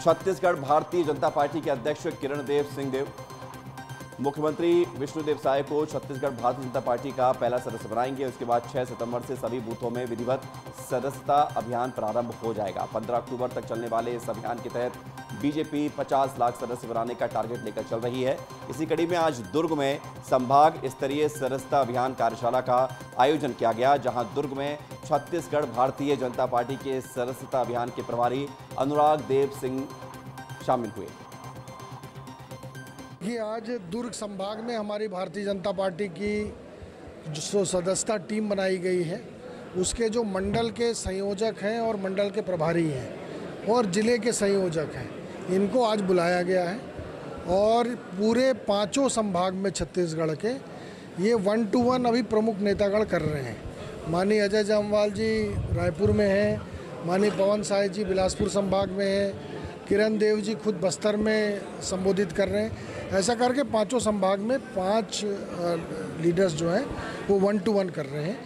Chhattisgarh Bharatiya Janata party के अध्यक्ष किरण देव सिंह देव मुख्यमंत्री विष्णुदेव साय को छत्तीसगढ़ भारतीय जनता पार्टी का पहला सदस्य बनाएँगे। उसके बाद 6 सितंबर से सभी बूथों में विधिवत सदस्यता अभियान प्रारंभ हो जाएगा। 15 अक्टूबर तक चलने वाले इस अभियान के तहत बीजेपी 50 लाख सदस्य बनाने का टारगेट लेकर चल रही है। इसी कड़ी में आज दुर्ग में संभाग स्तरीय सदस्यता अभियान कार्यशाला का आयोजन किया गया, जहाँ दुर्ग में छत्तीसगढ़ भारतीय जनता पार्टी के सदस्यता अभियान के प्रभारी अनुराग देव सिंह शामिल हुए। कि आज दुर्ग संभाग में हमारी भारतीय जनता पार्टी की जो सदस्यता टीम बनाई गई है, उसके जो मंडल के संयोजक हैं और मंडल के प्रभारी हैं और ज़िले के संयोजक हैं, इनको आज बुलाया गया है और पूरे पाँचों संभाग में छत्तीसगढ़ के ये वन टू वन अभी प्रमुख नेतागण कर रहे हैं। माननीय अजय जामवाल जी रायपुर में हैं, माननीय पवन साय जी बिलासपुर संभाग में हैं, किरण देव जी खुद बस्तर में संबोधित कर रहे हैं। ऐसा करके पाँचों संभाग में पाँच लीडर्स जो हैं, वो वन टू वन कर रहे हैं।